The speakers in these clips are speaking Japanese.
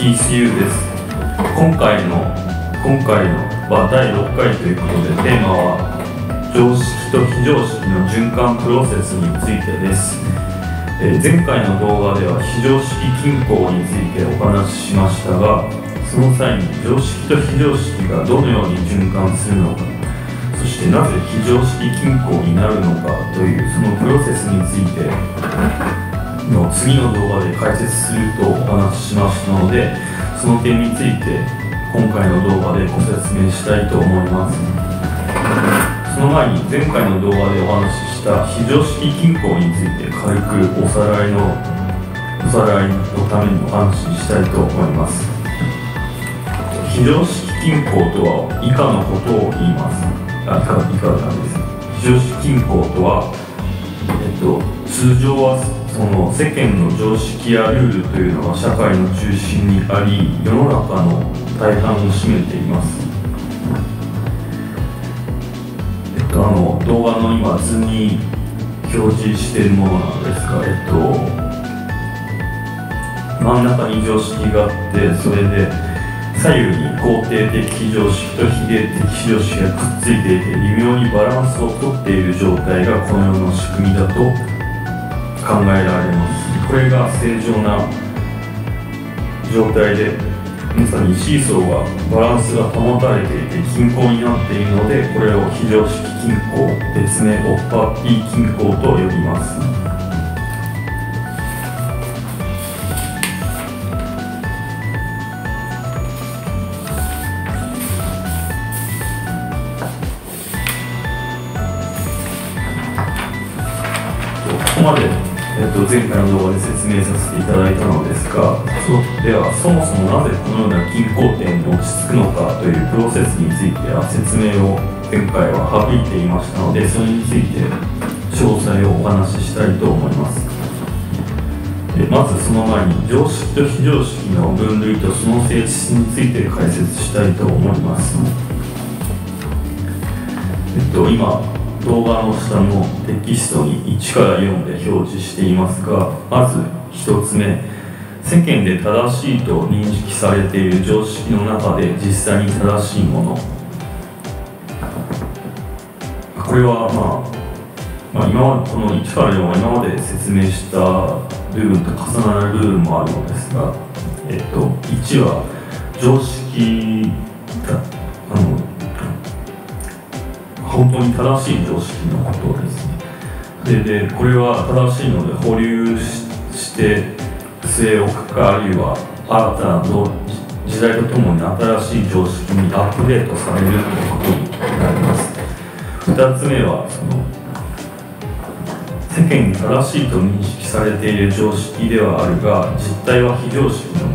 家キース・ユーです。今回の今回のは第6回ということでテーマは常識と非常識の循環プロセスについてです、えー前回の動画では非常識均衡についてお話ししましたがその際に常識と非常識がどのように循環するのかそしてなぜ非常識均衡になるのかというそのプロセスについての次の動画で解説するとお話ししましたのでその点について今回の動画でご説明したいと思います。その前に前回の動画でお話しした非常識均衡について軽くおさらいのおさらいのためにお話ししたいと思います。非常識均衡とは以下のことを言います。あ以下以下なんです。非常識均衡とはえっと、通常はその世間の常識やルールというのが社会の中心にあり世の中の大半を占めています、えっと、あの動画の今図に表示しているものなんですが、えっと、真ん中に常識があってそれで左右に肯定的常識と非定的常識がくっついていて微妙にバランスをとっている状態がこの世の仕組みだと考えられます。これが正常な状態でまさにシーソーはバランスが保たれていて均衡になっているのでこれを非常識均衡別名オッパー P 均衡と呼びます。っと、前回の動画で説明させていただいたのですがそではそもそもなぜこのような均衡点に落ち着くのかというプロセスについては説明を前回は省いていましたのでそれについて詳細をお話ししたいと思います。でまずその前に常識と非常識の分類とその性質について解説したいと思います。えっと今動画の下のテキストに1から4で表示していますがまず1つ目。世間で正しいと認識されている常識の中で実際に正しいもの。これは、まあ、まあ今までこの1から4は今まで説明した部分と重なる部分もあるのですが、えっと、1は常識だあの本当に正しい常識のことですね。ででこれは正しいので保留しして据え置くかあるいは新たな時代とともに新しい常識にアップデートされるということになります。2つ目はその世間に正しいと認識されている常識ではあるが実態は非常識の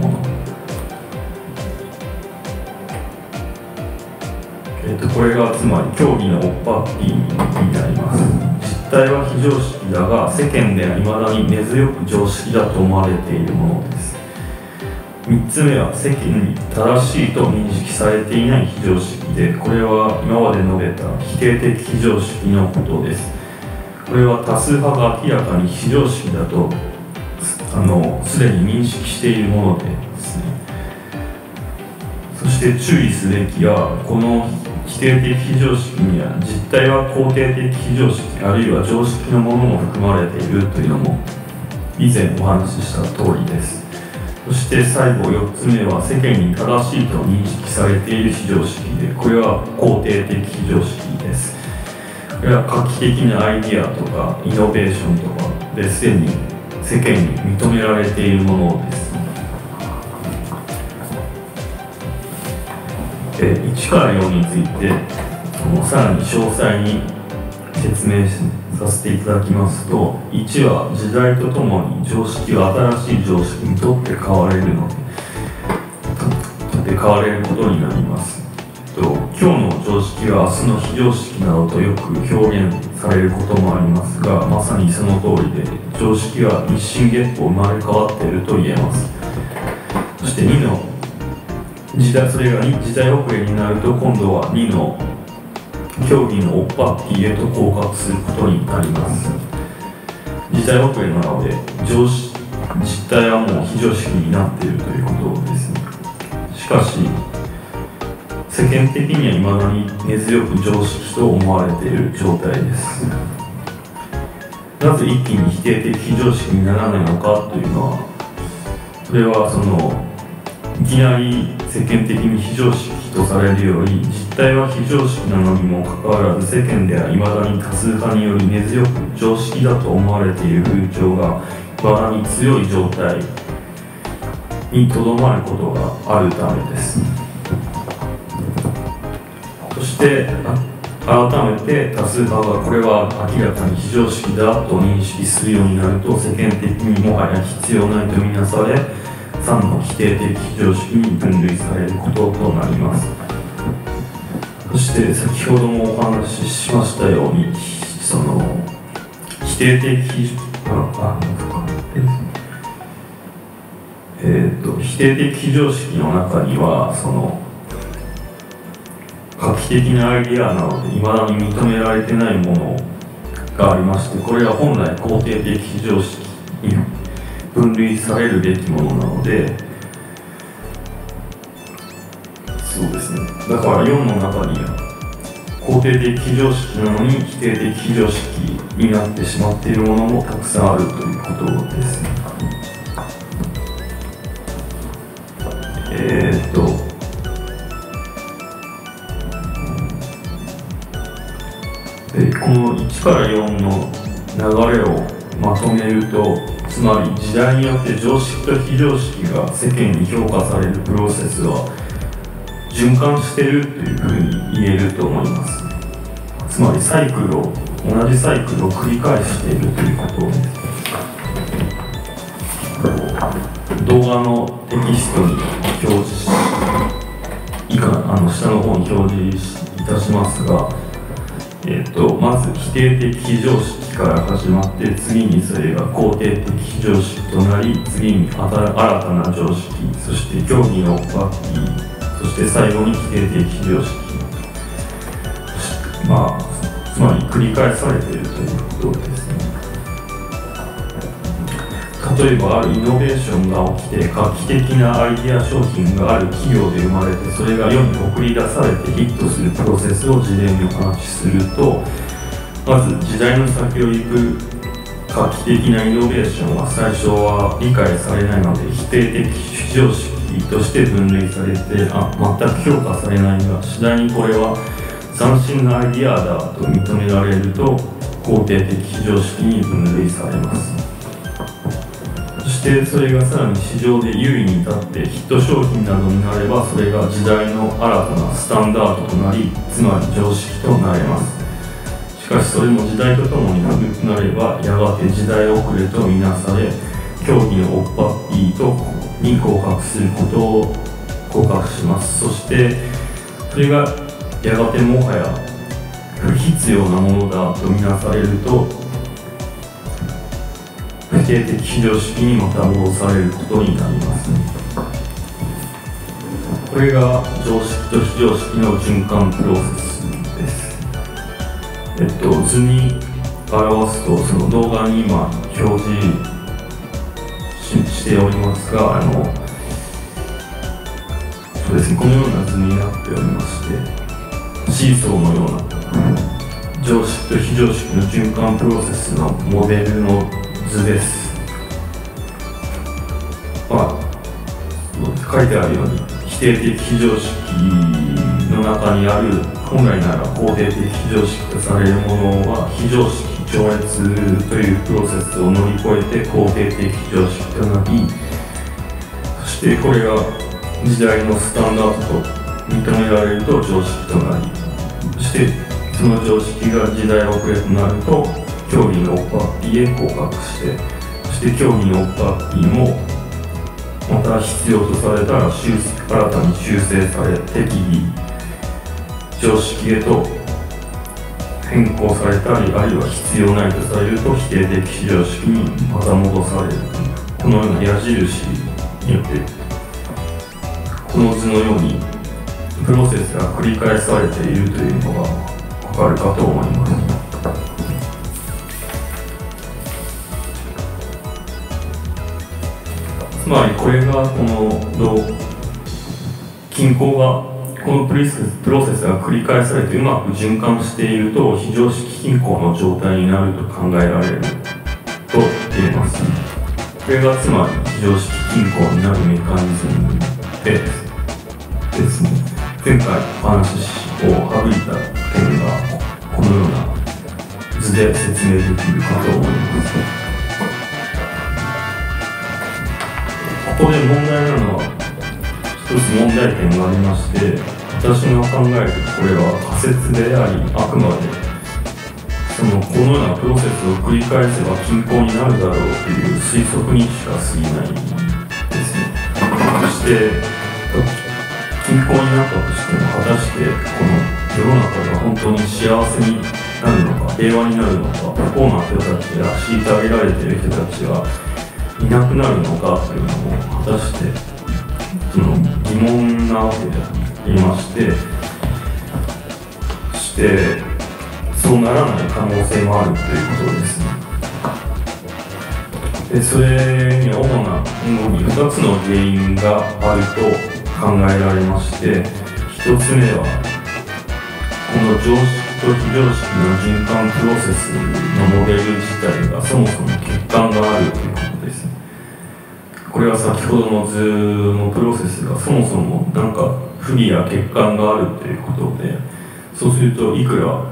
えっとこれがつまり競技のオッパッピーになります。実態は非常識だが世間ではいまだに根強く常識だと思われているものです。3つ目は世間に正しいと認識されていない非常識でこれは今まで述べた否定的非常識のことです。これは多数派が明らかに非常識だとあのすでに認識しているものですね。そして注意すべきはこの否定的非常識には実態は肯定的非常識あるいは常識のものも含まれているというのも以前お話しした通りです。そして最後4つ目は世間に正しいと認識されている非常識でこれは肯定的非常識です。これは画期的なアイディアとかイノベーションとかですでに世間に認められているものです。で1から4についてさらに詳細に説明させていただきますと1は時代とともに常識は新しい常識にとって変われるのでとって変われることになります。と今日の常識は明日の非常識などとよく表現されることもありますがまさにその通りで常識は一瞬月歩生まれ変わっていると言えます。そして2の時代それが時代遅れになると今度は2の競技のオッパッピーへと降格することになります。時代遅れなので常識実態はもう非常識になっているということです。ねしかし世間的にはいまだに根強く常識と思われている状態です。なぜ一気に否定的非常識にならないのかというのはそれはそのいきなり世間的に非常識とされるより実態は非常識なのにもかかわらず世間ではいまだに多数派により根強く常識だと思われている風潮がいまだに強い状態にとどまることがあるためです。そして改めて多数派がこれは明らかに非常識だと認識するようになると世間的にもはや必要ないとみなされ3の否定的常識に分類されることとなります。そして先ほどもお話ししましたようにその否定的あえーと、否定的非常識の中にはその画期的なアイディアなのでいまだに認められてないものがありましてこれは本来肯定的非常識分類されるべきものなのでそうですね。だから4の中には肯定的非常識なのに否定的非常識になってしまっているものもたくさんあるということですね。えー、っと。でこの1から4の流れをまとめるとつまり時代によって常識と非常識が世間に評価されるプロセスは循環してるというふうに言えると思います。つまりサイクルを同じサイクルを繰り返しているということです。動画のテキストに表示し以下あの下の方に表示いたしますがえっと、まず否定的非常識から始まって次にそれが肯定的非常識となり次に新たな常識そして競技のバッキーそして最後に否定的非常識。まあつまり繰り返されているということです例えばイノベーションが起きて画期的なアイデア商品がある企業で生まれてそれが世に送り出されてヒットするプロセスを事例にお話しするとまず時代の先を行く画期的なイノベーションは最初は理解されないので否定的非常識として分類されてあ全く評価されないが次第にこれは斬新なアイデアだと認められると肯定的非常識に分類されます。してそれがさらに市場で優位に立ってヒット商品などになればそれが時代の新たなスタンダードとなりつまり常識となれます。しかしそれも時代とともに古くなればやがて時代遅れとみなされ競技のおっぱっぴーとに降格することを降格します。そしてそれがやがてもはや不必要なものだとみなされると定的非常識にまた戻されることになりますこれが常識と非常識の循環プロセスです。えっと図に表すとその動画に今表示しておりますがあのそうですねこのような図になっておりましてシーソーのような常識と非常識の循環プロセスのモデルの図です。まあ、書いてあるように否定的非常識の中にある本来なら肯定的非常識とされるものは非常識超越というプロセスを乗り越えて肯定的非常識となりそしてこれが時代のスタンダードと認められると常識となりそしてその常識が時代遅れとなると競技のオッパーへ降格してそして競技のオッパーもまた必要とされたら新たに修正され適宜常識へと変更されたりあるいは必要ないとされると否定的非常識にまた戻されるこのような矢印によってこの図のようにプロセスが繰り返されているというのがわかるかと思います。つまりこれがこの均衡がこのプリスプロセスが繰り返されてうまく循環していると非常識均衡の状態になると考えられると言えますこれがつまり非常識均衡になるメカニズムでですね前回お話を省いた点がこのような図で説明できるかと思います。ここで問題なのは一つ問題点がありまして私の考えるこれは仮説でありあくまでそのこのようなプロセスを繰り返せば均衡になるだろうという推測にしか過ぎないですね。そして均衡になったとしても果たしてこの世の中が本当に幸せになるのか平和になるのか不幸な人たちや虐げられている人たちがいなくなるのかというのも果たしてその疑問なわけであるいましてしてそうならない可能性もあるということですね。でそれに主な主に2つの原因があると考えられまして1つ目はこの常識と非常識の循環プロセスのモデル自体がそもそも欠陥があるということ。これは先ほどの図のプロセスがそもそもなんか不備や欠陥があるということでそうするといくら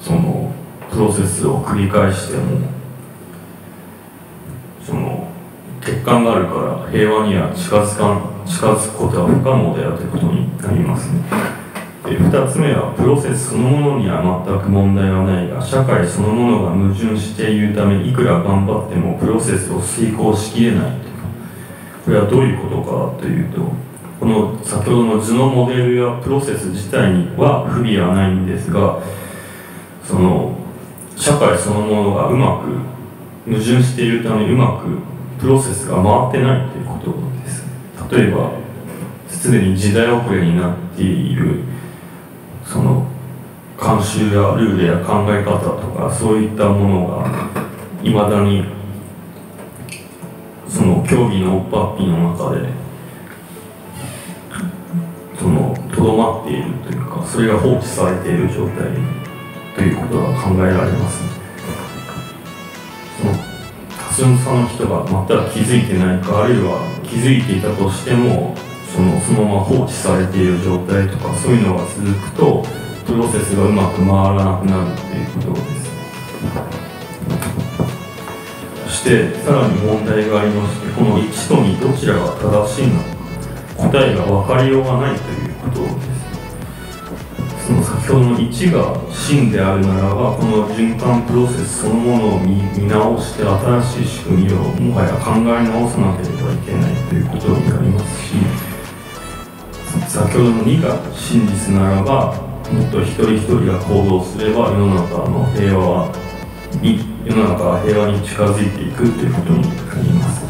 そのプロセスを繰り返してもその欠陥があるから平和には近づかん近づくことは不可能であるということになりますね。で2つ目はプロセスそのものには全く問題はないが社会そのものが矛盾しているためいくら頑張ってもプロセスを遂行しきれないとこれはどういうことかというとこの先ほどの図のモデルやプロセス自体には不備はないんですがその社会そのものがうまく矛盾しているためうまくプロセスが回ってないということです例えばすでに時代遅れになっているその慣習やルールや考え方とかそういったものがいまだにその競技のおっぱっぴの中でそのとどまっているというかそれが放置されている状態ということが考えられます、ね、その多数の人が全く気づいてないかあるいは気づいていたとしてもそのそのまま放置されている状態とかそういうのが続くとプロセスがうまく回らなくなるっていうことです。そしてさらに問題がありましてこの1と2どちらが正しいのか答えが分かりようがないということです。その先ほどの1が真であるならばこの循環プロセスそのものを見直して新しい仕組みをもはや考え直さなければいけないということになりますし先ほどの2が真実ならばもっと一人一人が行動すれば世の中の平和は世の中は平和に近づいていくということになります。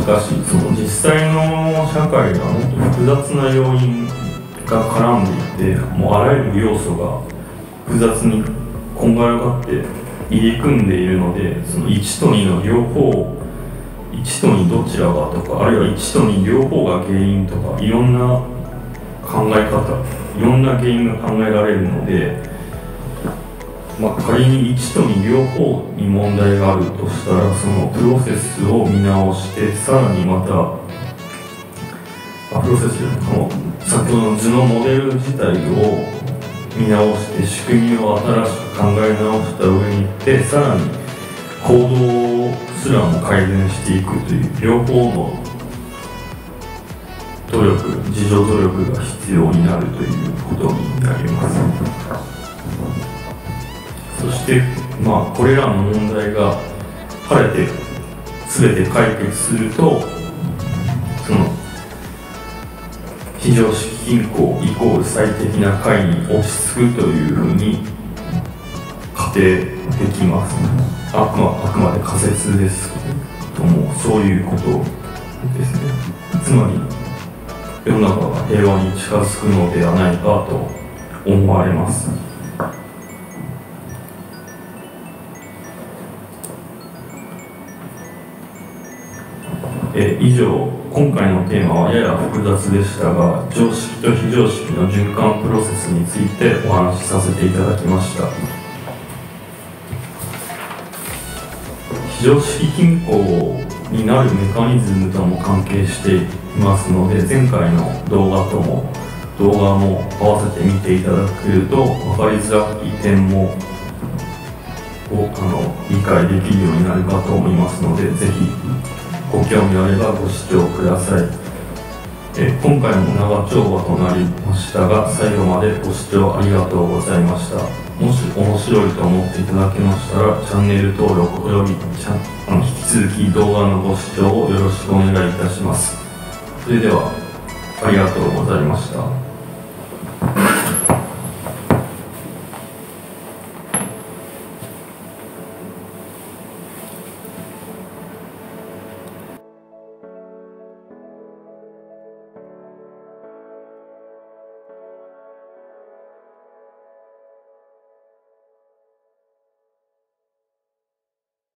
しかしその実際の社会がもっと複雑な要因が絡んでいてもうあらゆる要素が複雑にこんがらがって入り組んでいるのでその1と2の両方1と2どちらがとかあるいは1と2両方が原因とかいろんな考え方いろんな原因が考えられるのでまあ、仮に1と2両方に問題があるとしたらそのプロセスを見直してさらにまたあプロセスこの先ほどの図のモデル自体を見直して仕組みを新しく考え直した上に行ってさらに行動をすらも改善していくという両方の努力自助努力が必要になるということになります。そしてまあこれらの問題が晴れて全て解決するとその非常識銀行イコール最適な解に落ち着くというふうに仮定できますあくまあくまで仮説ですけどもそういうことですねつまり世の中が平和に近づくのではないかと思われます。え以上今回のテーマはやや複雑でしたが常識と非常識の循環プロセスについてお話しさせていただきました。常識均衡になるメカニズムとも関係していますので前回の動画とも動画も合わせて見ていただけると分かりづらい点もをあの理解できるようになるかと思いますのでぜひご興味あればご視聴ください。え今回も長丁場となりましたが最後までご視聴ありがとうございました。もし面白いと思っていただけましたらチャンネル登録およびチャあの引き続き動画のご視聴をよろしくお願いいたします。それではありがとうございました。